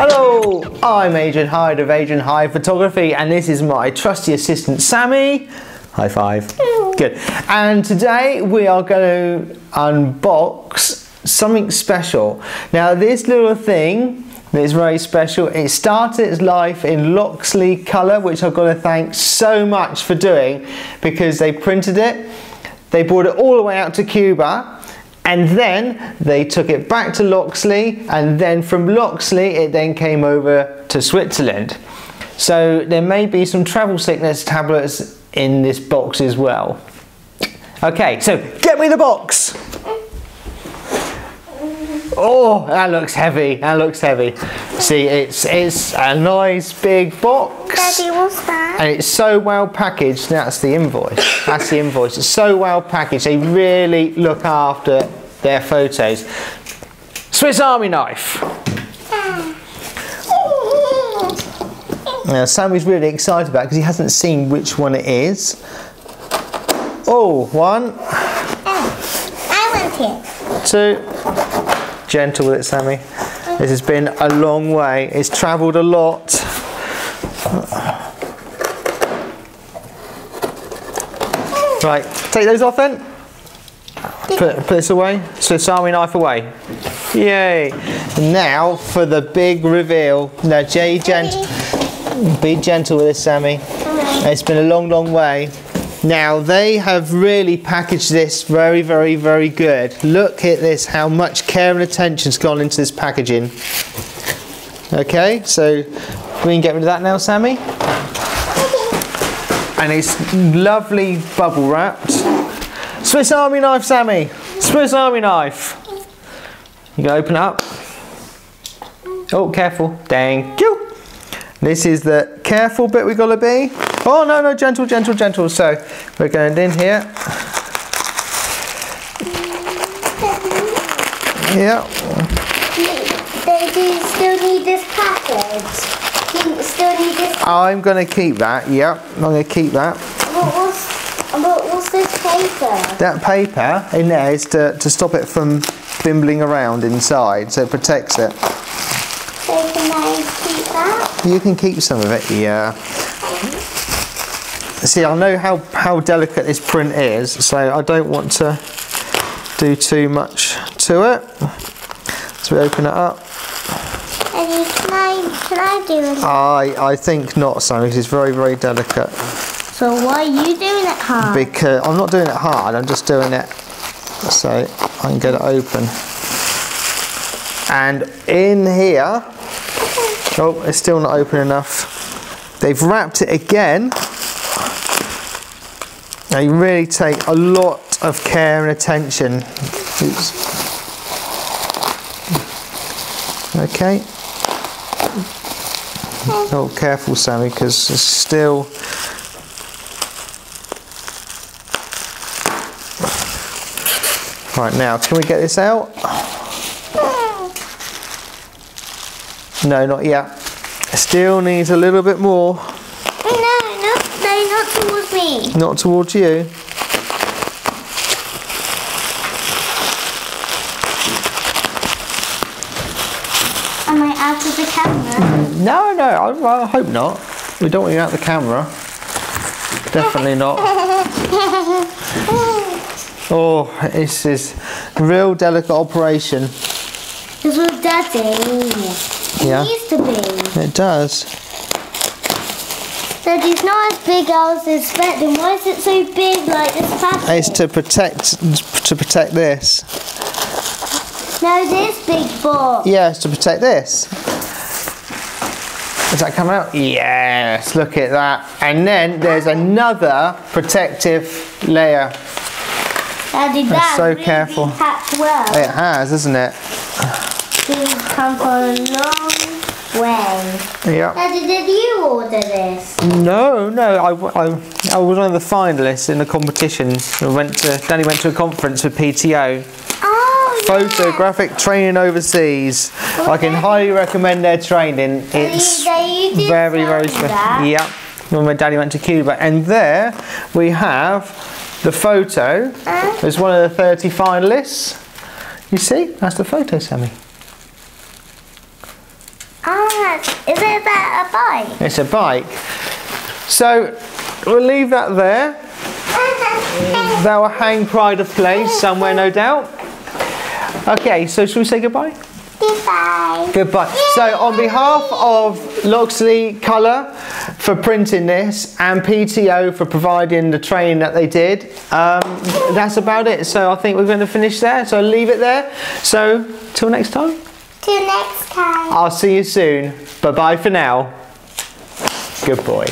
Hello, I'm Adrian Hyde of Adrian Hyde Photography and this is my trusty assistant Sammy. High five. Good. And today we are going to unbox something special. Now this little thing is very special. It started its life in Loxley colour which I've got to thank so much for doing because they printed it, they brought it all the way out to Cuba and then they took it back to Loxley and then from Loxley it then came over to Switzerland. So there may be some travel sickness tablets in this box as well. Okay, so get me the box! Oh, that looks heavy, that looks heavy. See, it's, it's a nice big box. Daddy, what's that? And it's so well packaged, that's the invoice. That's the invoice. It's so well packaged, they really look after their photos. Swiss Army knife. Now Sammy's really excited about it because he hasn't seen which one it is. Oh, one, I want it. two. Gentle with it, Sammy. This has been a long way. It's travelled a lot. Right, take those off then. Put, put this away. Swiss Army knife away. Yay. Now for the big reveal. Now, Jay, gent be gentle with this, Sammy. It's been a long, long way. Now, they have really packaged this very, very, very good. Look at this, how much care and attention's gone into this packaging. Okay, so we can get rid of that now, Sammy. And it's lovely bubble wrapped. Swiss Army knife, Sammy. Swiss Army knife. You can open up. Oh, careful. Thank you. This is the careful bit we got to be. Oh, no, no, gentle, gentle, gentle. So we're going in here. Yeah. Do still need this package? Still need this? I'm going to keep that. Yep, I'm going to keep that. What, what's, what, what's this paper? That paper in there is to, to stop it from bimbling around inside, so it protects it. So can I keep that? You can keep some of it, yeah. See, I know how, how delicate this print is, so I don't want to do too much to it. So we open it up. Can I, can I do it? I, I think not, Sammy, because it's very, very delicate. So why are you doing it hard? Because I'm not doing it hard, I'm just doing it so I can get it open. And in here, oh, it's still not open enough. They've wrapped it again. They really take a lot of care and attention. Oops. Okay. Hmm. Oh, careful, Sammy, because it's still. Right now, can we get this out? No, not yet. Still needs a little bit more. No, no, no, not towards me. Not towards you. Am I out of the camera? No, no, I, I hope not. We don't want you out the camera. Definitely not. Oh, this is a real delicate operation. This was Daddy. Yeah. It used to be. It does. Daddy's not as big as expecting. Why is it so big like this? It's to protect to protect this. No, this big box. Yeah, it's to protect this. Does that come out? Yes, look at that. And then there's another protective layer. Daddy, That's so really careful. well. It has, isn't it? We've come from a long way. Yeah. Daddy, did you order this? No, no, I, I, I was one of the finalists in the competition. I went to, Danny went to a conference with PTO. Oh, yeah. Photographic training overseas. I can highly recommend their training. It's they- very, very special. Yeah, when my daddy went to Cuba. And there we have the photo. Eh? Huh? There's one of the 30 finalists. You see, that's the photo, Sammy. That, is it that a bike? It's a bike. So we'll leave that there. That will hang pride of place somewhere, no doubt. Okay, so shall we say goodbye? Goodbye. Goodbye. So on behalf of Loxley Colour for printing this and PTO for providing the training that they did. Um, that's about it. So I think we're going to finish there. So I'll leave it there. So till next time. Till next time. I'll see you soon. Bye bye for now. Good boy.